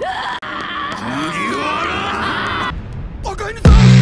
麦わら犬さん